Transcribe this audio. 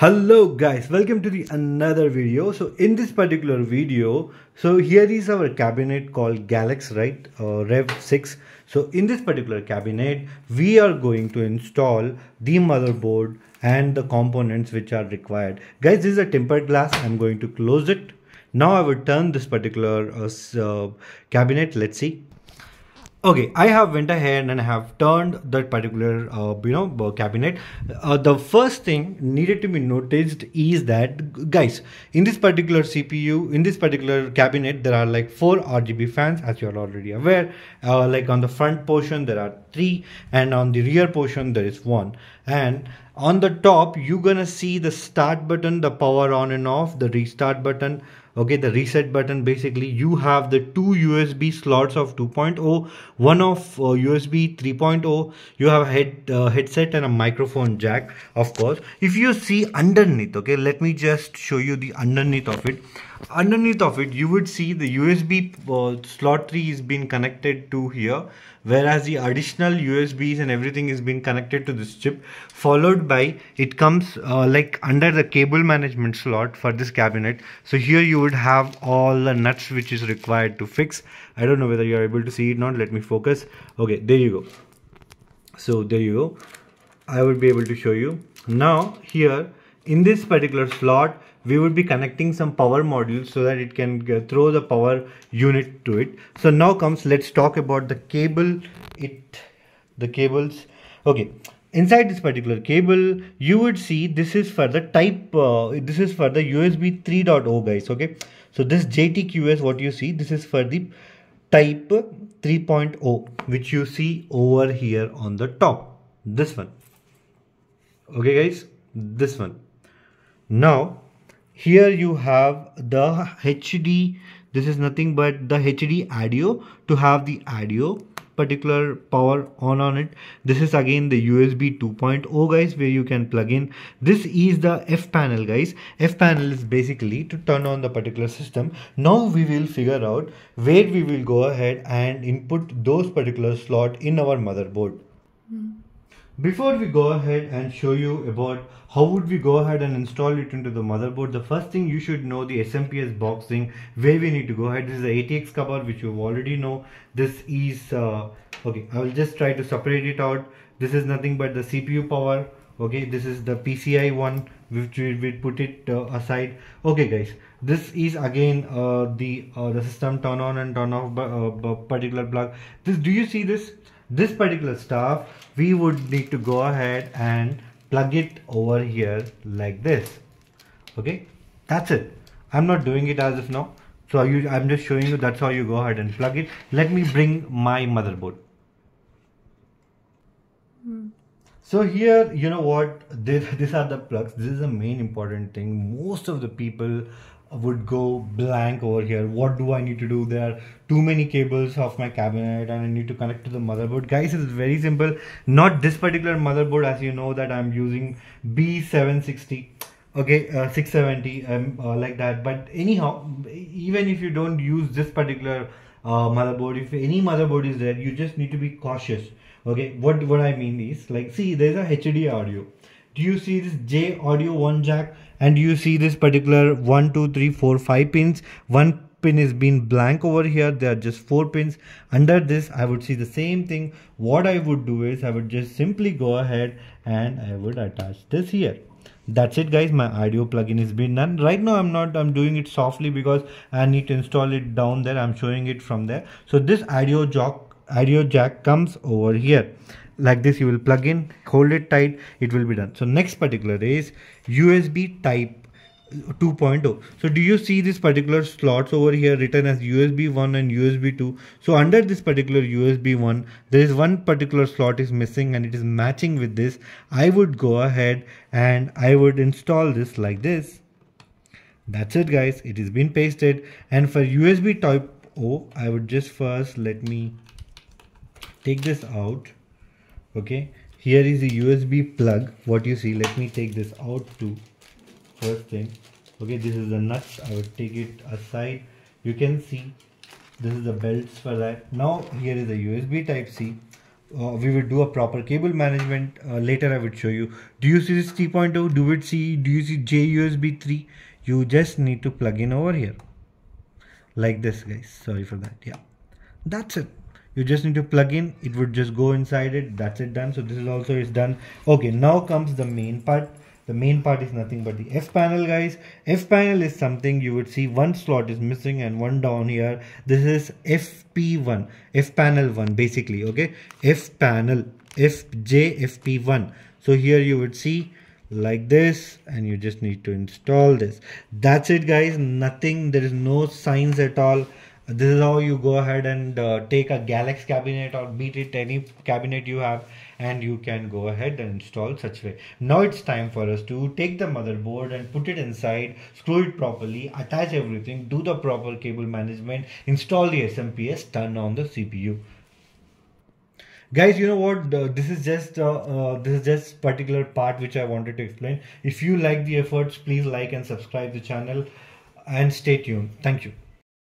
hello guys. Welcome to the another video. So in this particular video so here is our cabinet called galax right? Uh, rev 6 so in this particular cabinet we are going to install the motherboard and the components which are required. Guys this is a tempered glass. I'm going to close it. Now i will turn this particular uh, uh, cabinet. Let's see okay i have went ahead and i have turned that particular uh, you know cabinet. Uh, the first thing needed to be noticed is that guys in this particular cpu in this particular cabinet there are like four rgb fans as you are already aware. Uh, like on the front portion there are three and on the rear portion there is one. And on the top you're gonna see the start button the power on and off the restart button okay the reset button basically you have the two usb slots of 2.0 one of uh, usb 3.0 you have a head uh, headset and a microphone jack of course. If you see underneath okay let me just show you the underneath of it. Underneath of it you would see the usb uh, slot 3 is being connected to here whereas the additional usbs and everything is being connected to this chip followed by it comes uh, like under the cable management slot for this cabinet. So here you would have all the nuts which is required to fix. I don't know whether you are able to see it not. Let me focus. Okay there you go. So there you go. I would be able to show you. Now here in this particular slot we would be connecting some power modules so that it can throw the power unit to it. So now comes let's talk about the cable it the cables. Okay inside this particular cable you would see this is for the type uh, this is for the usb 3.0 guys okay? So this jtqs what you see this is for the type 3.0 which you see over here on the top. This one. Okay guys? This one. Now here you have the HD this is nothing but the HD audio to have the audio particular power on on it. This is again the USB 2.0 guys where you can plug in. This is the F panel guys. F panel is basically to turn on the particular system. Now we will figure out where we will go ahead and input those particular slot in our motherboard. Mm. Before we go ahead and show you about how would we go ahead and install it into the motherboard, the first thing you should know the SMPS boxing where we need to go ahead. This is the ATX cover which you already know. This is, uh, okay, I will just try to separate it out. This is nothing but the CPU power. Okay, this is the PCI one which we will put it uh, aside. Okay guys, this is again uh, the uh, the system turn on and turn off uh, particular plug. This, do you see this? This particular stuff we would need to go ahead and plug it over here like this. Okay? That's it. I'm not doing it as of now. So you, i'm just showing you that's how you go ahead and plug it. Let me bring my motherboard. Hmm. so here you know what? This, these are the plugs. This is the main important thing. Most of the people would go blank over here. What do i need to do? There are too many cables of my cabinet and i need to connect to the motherboard. Guys it's very simple. Not this particular motherboard as you know that i'm using b760 okay uh, 670 um, uh, like that. But anyhow even if you don't use this particular uh, motherboard if any motherboard is there you just need to be cautious. Okay what what i mean is like see there's a hd audio do you see this j audio one jack? And you see this particular one two three four five pins? One pin is being blank over here. There are just four pins. Under this i would see the same thing. What i would do is i would just simply go ahead and i would attach this here. That's it guys. My audio plugin is being done. Right now i'm not i'm doing it softly because i need to install it down there. I'm showing it from there. So this audio jack audio jack comes over here like this you will plug in hold it tight it will be done. So next particular is usb type 2.0 so do you see this particular slots over here written as usb 1 and usb 2 so under this particular usb 1 there is one particular slot is missing and it is matching with this. I would go ahead and i would install this like this. That's it guys. It is been pasted. And for usb type o i would just first let me take this out okay? Here is a USB plug. What you see let me take this out to first thing. Okay this is the nuts. I will take it aside. You can see this is the belts for that. Now here is a USB type C. Uh, we will do a proper cable management. Uh, later i would show you. Do you see this 3.0 do it see do you see jusb 3 you just need to plug in over here. Like this guys. Sorry for that. Yeah. That's it you just need to plug in it would just go inside it that's it done. So this is also is done. Okay now comes the main part. The main part is nothing but the f panel guys. F panel is something you would see one slot is missing and one down here. This is fp1 f panel 1 basically okay? F panel fj fp1 so here you would see like this and you just need to install this. That's it guys. Nothing there is no signs at all this is how you go ahead and uh, take a galax cabinet or beat it any cabinet you have and you can go ahead and install such way. Now it's time for us to take the motherboard and put it inside screw it properly attach everything do the proper cable management install the smps turn on the cpu guys you know what? Uh, this is just uh, uh, this is just particular part which i wanted to explain. If you like the efforts please like and subscribe the channel and stay tuned. Thank you